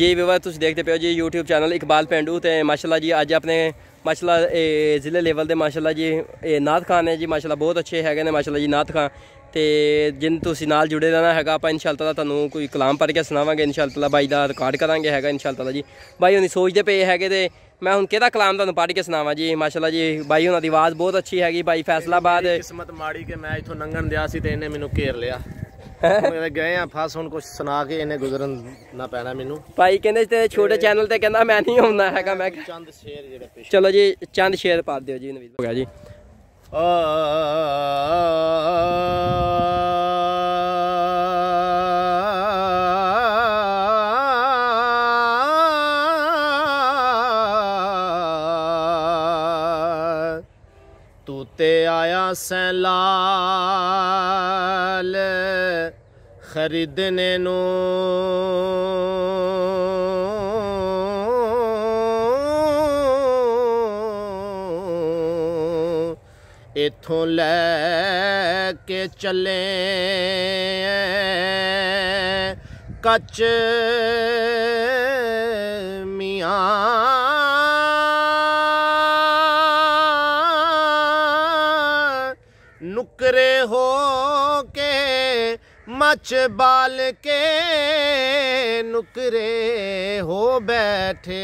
ਜੀ ਵਿਵਾ, ਤੁਸੀਂ ਦੇਖਦੇ ਪਿਓ ਜੀ YouTube ਚੈਨਲ ਇਕਬਾਲ ਪਿੰਡੂ ਤੇ ਮਾਸ਼ਾਅੱਲਾ ਜੀ, ਅੱਜ ਆਪਣੇ ਮਾਸ਼ਾਅੱਲਾ, ਇਹ ਜ਼ਿਲ੍ਹੇ ਲੈਵਲ ਦੇ ਮਾਸ਼ਾਅੱਲਾ ਜੀ, ਇਹ ਨਾਥ ਖਾਨ ਨੇ ਜੀ, ਮਾਸ਼ਾਅੱਲਾ ਬਹੁਤ ਅੱਛੇ ਹੈਗੇ ਨੇ ਮਾਸ਼ਾਅੱਲਾ ਜੀ ਨਾਥ ਖਾਨ। ਤੇ ਜਿੰਨ ਤੁਸੀਂ ਨਾਲ ਜੁੜੇ ਰਹਿਣਾ ਹੈਗਾ, ਆਪਾਂ ਇਨਸ਼ਾਅੱਲਾ ਤੁਹਾਨੂੰ ਕੋਈ ਕਲਾਮ ਪੜ੍ਹ ਕੇ ਸੁਣਾਵਾਂਗੇ, ਇਨਸ਼ਾਅੱਲਾ ਬਾਈ ਦਾ ਰਿਕਾਰਡ ਕਰਾਂਗੇ ਹੈਗਾ ਇਨਸ਼ਾਅੱਲਾ ਜੀ। ਬਾਈ ਹੁਣੀ ਸੋਚਦੇ ਪਏ ਹੈਗੇ ਤੇ ਮੈਂ ਹੁਣ ਕਿਹਦਾ ਕਲਾਮ ਤੁਹਾਨੂੰ ਪੜ੍ਹ ਕੇ ਸੁਣਾਵਾਂ ਜੀ, ਮਾਸ਼ਾਅੱਲਾ ਜੀ, ਬਾਈ ਉਹਨਾਂ ਦੀ ਆਵਾਜ਼ ਬਹੁਤ ਅੱਛੀ ਹੈਗੀ, ਬਾਈ ਫੈਸਲਾਬਾਦ ਕਿਸਮਤ ਮਾੜੀ ਕਿ ਮੈਂ ਇਥੋਂ ਲੰਘਣ ਦਿਆ ਸੀ ਤੇ ਇਹਨੇ ਮੈਨੂੰ ਘੇਰ ਲਿਆ। ਹੁਣ ਗਏ ਆ ਫਸ ਹੁਣ ਕੁਝ ਸੁਣਾ ਕੇ ਇਹਨੇ ਗੁਜ਼ਰਨ ਨਾ ਪੈਣਾ ਮੈਨੂੰ ਭਾਈ ਕਹਿੰਦੇ ਤੇ ਛੋਟੇ ਚੈਨਲ ਤੇ ਕਹਿੰਦਾ ਮੈਂ ਨਹੀਂ ਆਉਂਦਾ ਹੈਗਾ ਮੈਂ ਚੰਦ ਸ਼ੇਰ ਜਿਹੜੇ ਪੇਸ਼ ਚਲੋ ਜੀ ਚੰਦ ਸ਼ੇਰ ਪਾ ਦਿਓ ਜੀ ਨਵੀਦ ਹੋ ਗਿਆ ਜੀ ਤੂੰ ਤੇ ਆਇਆ ਸੈਂ ਲਾਲ ਖਰੀਦਨੇ ਨੂੰ। ਇਥੋਂ ਲੈ ਕੇ ਚੱਲੇ ਕੱਚ ਮੀਆਂ ਕੇ ਮੱਛ ਬਾਲ ਕੇ ਨੁਕਰੇ ਹੋ ਬੈਠੇ।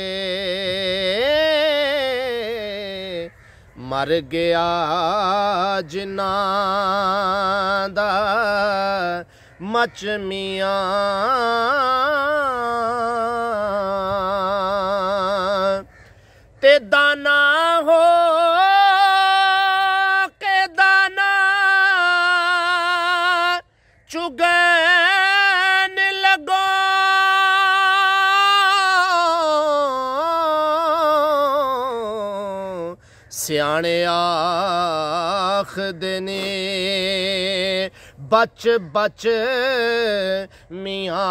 ਮਰ ਗਿਆ ਜਿਨ੍ਹਾਂ ਦਾ ਮੱਚ ਮੀਆਂ। ਤੇ ਦਾਨਾ ਸਿਆਣੇ ਆਖਦੇ ਨੇ ਬਚ ਬਚ ਮੀਆਂ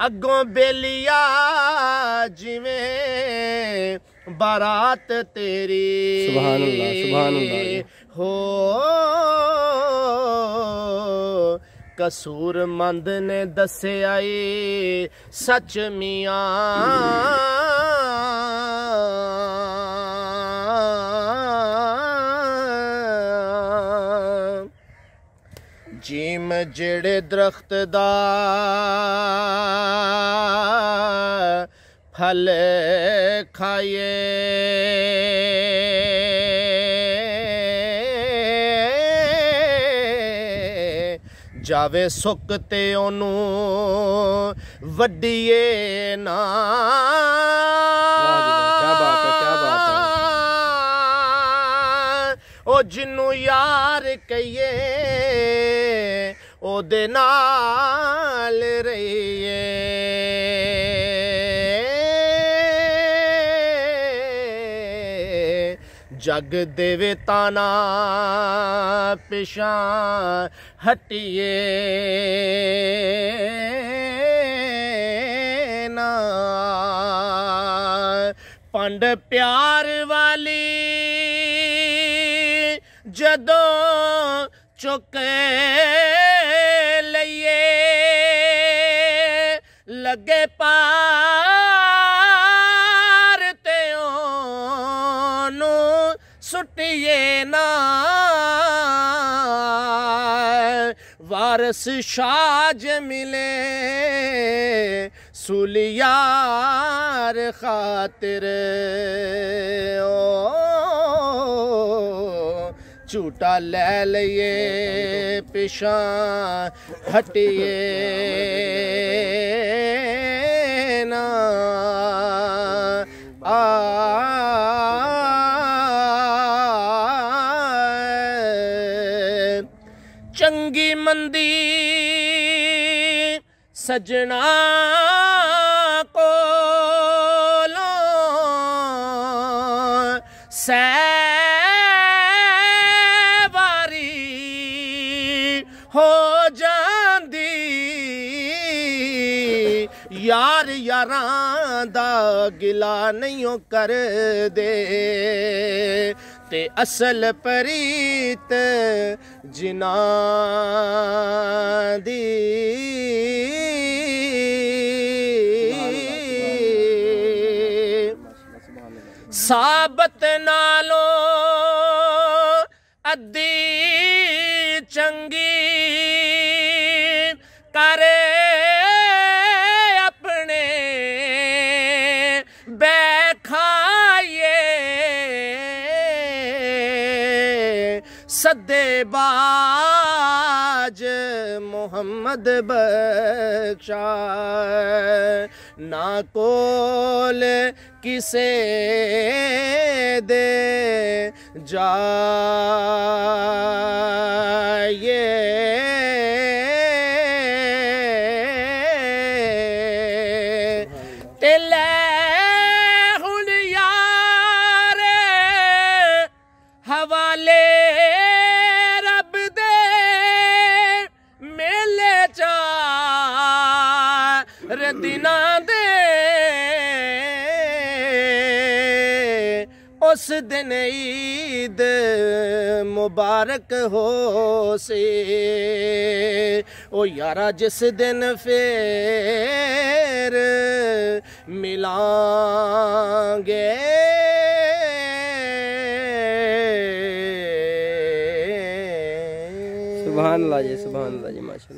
ਅੱਗੋਂ ਬੇਲੀਆ ਜਿਵੇਂ ਬਾਰਾਤ ਤੇਰੀ ਸੁਭਾਨ ਅੱਲਾਹ, ਸੁਭਾਨ ਅੱਲਾਹ ਜੀ। ਹੋ ਕਸੂਰਮੰਦ ਨੇ ਦੱਸਿਆ ਈ ਸੱਚ ਮੀਆਂ। ਜੀਮ ਜਿਹੜੇ ਦਰਖਤ ਦਾ ਫਲ ਖਾਏ ਜਾਵੇ ਸੁੱਕ ਤੇ ਉਹਨੂੰ ਵੱਡੀਏ ਨਾ ਬਾਤ ਹੈ, ਬਾਤ ਹੈ। ਉਹ ਜਿੰਨੂੰ ਯਾਰ ਕਹੀਏ ਉਹਦੇ ਨਾਲ ਰਹੀਏ ਜਗ ਦੇਵੇ ਤਾਨਾ ਪਿਛਾਂ ਹਟਿਏ ਨਾ। ਪੰਡ ਪਿਆਰ ਵਾਲੀ ਜਦੋਂ ਚੁੱਕ ਲਈਏ ਲੱਗੇ ਪਾ लुटिए ना। वारस शाज मिले सुलियार खातिर। ओ चूटा ले लिए पिशा हटिए। ਚੰਗੀ ਮੰਦੀ ਸਜਣਾ ਕੋਲੋਂ ਸੈਵਾਰੀ ਹੋ ਜਾਂਦੀ। ਯਾਰ ਯਾਰਾਂ ਦਾ ਗਿਲਾ ਨਹੀਂ ਉਹ ਕਰਦੇ। ਤੇ ਅਸਲ ਪਰੀਤ ਜਿਨਾ ਦੀ ਸਾਬਤ ਨਾਲੋਂ ਅੱਧੀ ਚੰਗੀ सद्देबाज मोहम्मद बख्शा ना कोल किसे दे जा ਉਸ ਦਿਨ ਈਦ ਮੁਬਾਰਕ ਹੋ ਸੇ ਉਹ ਯਾਰਾ ਜਿਸ ਦਿਨ ਫੇਰ ਮਿਲਾਂਗੇ ਸੁਭਾਨ ਅੱਲਾਹ ਜੀ ਸੁਭਾਨ ਅੱਲਾਹ ਜੀ ਮਾਸ਼ਾਅੱਲਾ